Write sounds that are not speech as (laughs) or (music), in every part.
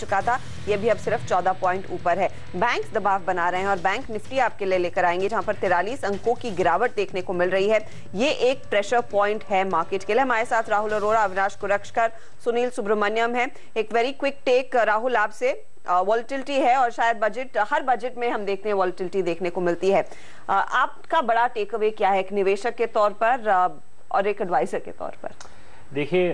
चुका था, ये भी अब सिर्फ़ चौदह पॉइंट ऊपर है। बैंक दबाव बना रहे हैं और बैंक निफ्टी आपके लिए लेकर आएँगे, जहाँ पर तिरालीस अंकों की गिरावट देखने को मिल रही है। ये एक प्रेशर पॉइंट है मार्केट के लिए। हमारे साथ राहुल अरोड़ा, अविनाश कुरक्षकर, सुनील सुब्रमण्यम है। एक वेरी क्विक टेक राहुल, आपसे वॉलिटिलिटी है और शायद बजट हर बजट में हम देखते हैं वॉलिटिलिटी देखने को मिलती है। आपका बड़ा टेक अवे क्या है एक निवेशक के तौर पर और एक एडवाइजर के तौर पर? देखिए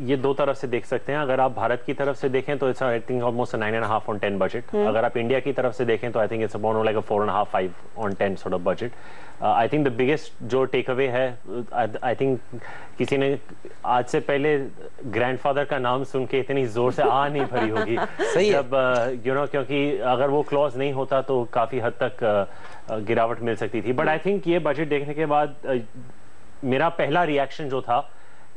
ये दो तरफ़ से देख सकते हैं। अगर आप भारत की तरफ़ से देखें तो it's I think almost nine and half on ten budget अगर आप इंडिया की तरफ़ से देखें तो I think it's about like four and half five on ten sort of budget I think the biggest जो टेक अवे है I think किसी ने आज से पहले ग्रैंडफादर का नाम सुन के इतनी ज़ोर से आ नहीं भरी होगी। (laughs) सही जब यू uh, नो क्योंकि अगर वो क्लॉज नहीं होता तो काफ़ी हद तक uh, uh, गिरावट मिल सकती थी। बट आई थिंक ये बजट देखने के बाद uh, मेरा पहला रिएक्शन जो था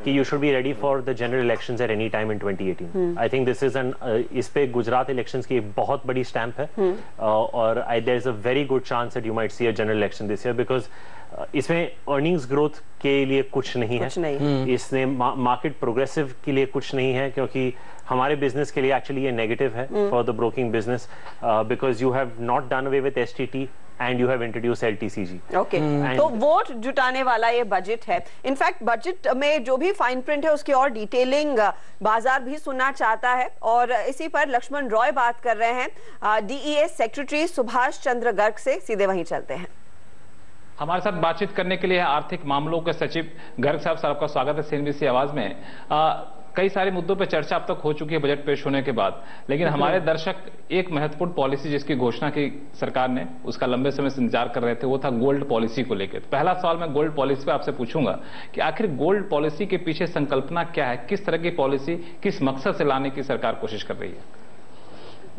कि you should be ready for the general elections at any time in 2018 I think this is an इस पे गुजरात इलेक्शंस की एक बहुत बड़ी स्टैंप है hmm. uh, और I there is a very good chance that you might see a general election this year because इसमें earnings growth के लिए कुछ नहीं कुछ है नहीं। hmm. इसने मार्केट मा, प्रोग्रेसिव के लिए कुछ नहीं है क्योंकि हमारे बिज़नेस के लिए एक्चुअली ये नेगेटिव है for the broking business because you have not done away with STT and you have introduce LTCG okay तो वोट जुटाने वाला ये बजट है. इनफैक्ट बजट में जो भी फाइन प्रिंट है उसकी और डिटेलिंग बाज़ार भी सुनना चाहता है. और इसी पर लक्ष्मण रॉय बात कर रहे हैं. डीईए सेक्रेटरी सुभाष चंद्र गर्ग से सीधे वहीं चलते हैं. हमारे साथ बातचीत करने के लिए आर्थिक मामलों के सचिव गर्ग साहब सर आपका स्वागत है सीएनबीसी आवाज़ में। आ, कई सारे मुद्दों पर चर्चा अब तक हो चुकी है बजट पेश होने के बाद लेकिन हमारे दर्शक एक महत्वपूर्ण पॉलिसी जिसकी घोषणा की सरकार ने उसका लंबे समय से इंतज़ार कर रहे थे वो था गोल्ड पॉलिसी को लेकर। पहला सवाल मैं गोल्ड पॉलिसी पर आपसे पूछूँगा कि आखिर गोल्ड पॉलिसी के पीछे संकल्पना क्या है? किस तरह की पॉलिसी किस मकसद से लाने की सरकार कोशिश कर रही है?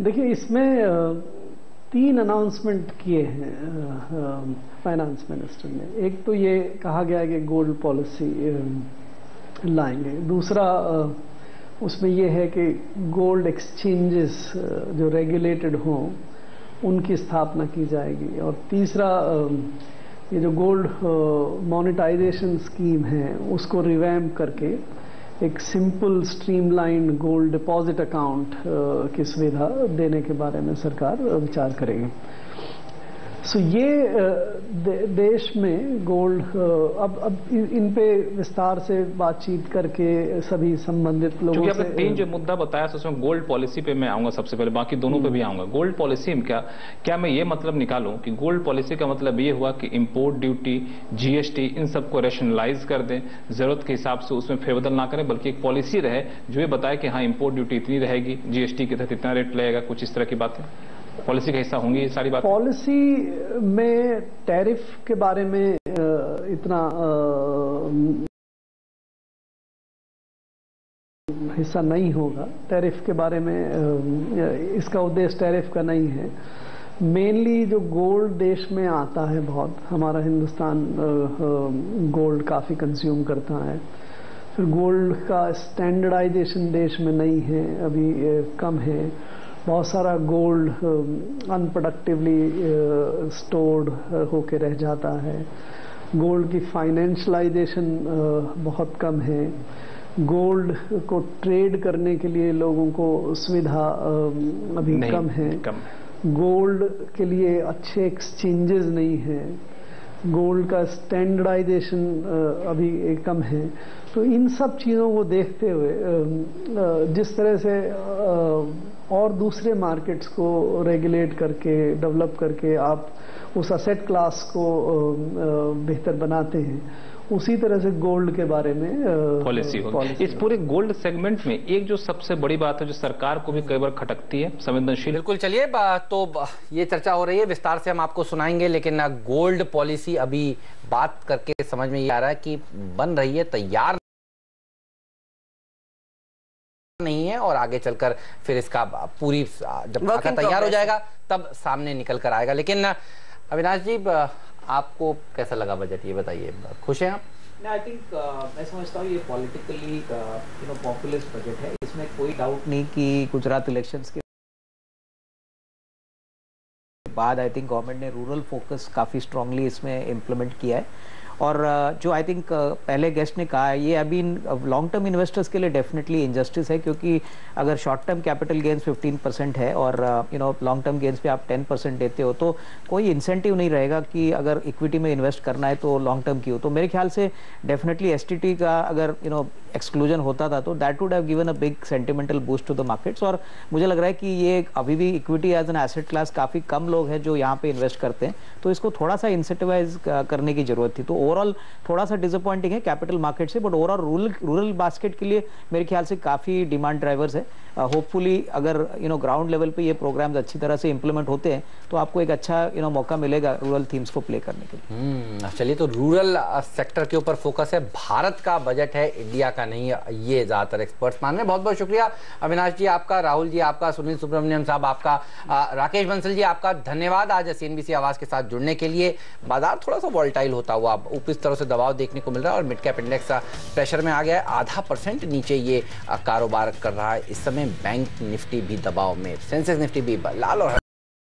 देखिए इसमें तीन अनाउंसमेंट किए हैं फाइनेंस मिनिस्टर ने। एक तो ये कहा गया है कि गोल्ड पॉलिसी लाएँगे। दूसरा उसमें यह है कि गोल्ड एक्सचेंजेस जो रेगुलेटेड हों, उनकी स्थापना की जाएगी। और तीसरा ये जो गोल्ड मोनेटाइजेशन स्कीम है, उसको रिवैम करके एक simple streamline gold deposit account की सुविधा देने के बारे में सरकार विचार करेगी। सो so, ये दे, देश में गोल्ड अब अब इन पे विस्तार से बातचीत करके सभी संबंधित लोगों से तीन जो मुद्दा बताया उसमें गोल्ड पॉलिसी पे मैं आऊँगा सबसे पहले बाकी दोनों पे भी आऊँगा। गोल्ड पॉलिसी में क्या क्या मैं ये मतलब निकालूं कि गोल्ड पॉलिसी का मतलब ये हुआ कि इम्पोर्ट ड्यूटी जीएसटी इन सबको रेशनलाइज कर दें। ज़रूरत के हिसाब से उसमें फेरबदल ना करें बल्कि एक पॉलिसी रहे जो ये बताए कि हाँ इम्पोर्ट ड्यूटी इतनी रहेगी जीएसटी के तहत इतना रेट लगेगा कुछ इस तरह की बातें। पॉलिसी का हिस्सा होंगी सारी बात। पॉलिसी में टैरिफ के बारे में इतना हिस्सा नहीं होगा। टैरिफ के बारे में इसका उद्देश्य टैरिफ का नहीं है। मेनली जो गोल्ड देश में आता है बहुत, हमारा हिंदुस्तान गोल्ड काफ़ी कंज्यूम करता है। फिर गोल्ड का स्टैंडर्डाइजेशन देश में नहीं है, अभी कम है। बहुत सारा गोल्ड अनप्रोडक्टिवली स्टोर्ड होके रह जाता है। गोल्ड की फाइनेंशलाइजेशन uh, बहुत कम है। गोल्ड को ट्रेड करने के लिए लोगों को सुविधा uh, अभी कम है। कम। गोल्ड के लिए अच्छे एक्सचेंजेस नहीं है। गोल्ड का स्टैंडर्डाइजेशन uh, अभी कम है। तो इन सब चीज़ों को देखते हुए um, जिस तरह से और दूसरे मार्केट्स को रेगुलेट करके डेवलप करके आप उस असेट क्लास को बेहतर बनाते हैं। उसी तरह से गोल्ड के बारे में पॉलिसी हो इस पूरे गोल्ड सेगमेंट में एक जो सबसे बड़ी बात है जो सरकार को भी कई बार खटकती है संवेदनशील। बिल्कुल चलिए तो ये चर्चा हो रही है विस्तार से हम आपको सुनाएँगे लेकिन गोल्ड पॉलिसी अभी बात करके समझ में ये आ रहा है कि बन रही है तैयार नहीं है और आगे चलकर फिर इसका पूरी जब खाका तैयार हो जाएगा तब सामने निकल कर आएगा। लेकिन अविनाश जी आपको कैसा लगा बजट ये बताइए। खुश हैं आप? आई थिंक मैं समझता हूँ ये politically you know populist budget है। इसमें कोई डाउट नहीं कि गुजरात इलेक्शंस के बाद आई थिंक गवर्नमेंट ने रूरल फोकस काफ़ी स्ट्रांगली इसमें इम्प्लीमेंट किया है। और जो आई थिंक पहले गेस्ट ने कहा ये अभी लॉन्ग टर्म इन्वेस्टर्स के लिए डेफिनेटली इनजस्टिस है, क्योंकि अगर short term capital gains 15 percent है और you know long term gains पे आप 10 परसेंट देते हो तो कोई इंसेंटिव नहीं रहेगा कि अगर इक्विटी में इन्वेस्ट करना है तो लॉन्ग टर्म की हो। तो मेरे ख्याल से डेफिनेटली एसटीटी का अगर यू नो एक्सक्लूजन होता था तो that would have given a big sentimental boost to the markets और मुझे लग रहा है कि ये अभी भी equity as an asset class काफ़ी कम लोग हैं जो यहाँ पे इन्वेस्ट करते हैं तो इसको थोड़ा सा इंसेटिवाइज करने की ज़रूरत थी। तो ओवरऑल थोड़ा सा डिसअपॉइंटिंग है कैपिटल मार्केट से but overall rural rural basket के लिए मेरे ख्याल से काफ़ी डिमांड ड्राइवर्स है। होपफुली uh, अगर यू नो ग्राउंड लेवल पे ये प्रोग्राम्स अच्छी तरह से इंप्लीमेंट होते हैं तो आपको एक अच्छा यू नो मौका मिलेगा रूरल थीम्स को प्ले करने के लिए। हम्म, चलिए तो रूरल सेक्टर के ऊपर फोकस है। भारत का बजट है इंडिया का नहीं ये ज़्यादातर एक्सपर्ट्स मान रहे हैं। बहुत बहुत शुक्रिया अविनाश जी आपका राहुल जी आपका सुनील सुब्रमण्यम साहब आपका राकेश बंसल जी आपका धन्यवाद आज सीएनबीसी आवाज़ के साथ जुड़ने के लिए। बाज़ार थोड़ा सा वॉल्टाइल होता हुआ ऊपर तरह से दबाव देखने को मिल रहा है और मिड कैप इंडेक्स प्रेशर में आ गया है। आधा परसेंट नीचे ये कारोबार कर रहा है। इस समय बैंक निफ्टी भी दबाव में, सेंसेक्स निफ्टी भी लाल और